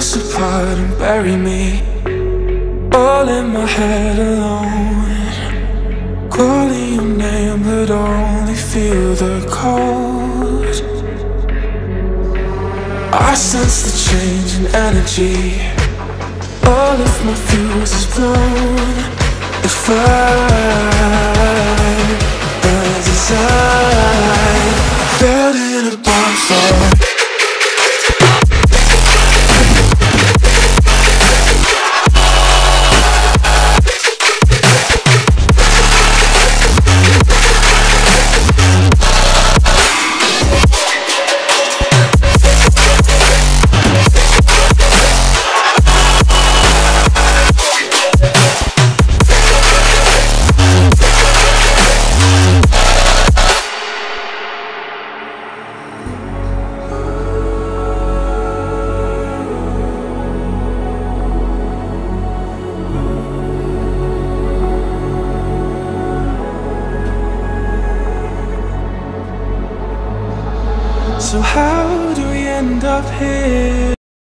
us apart and bury me All in my head alone. Calling your name but only feel the cold I sense the change in energy. All of my fuse is blown. If I burn inside. Building a bonfire So how do we end up here?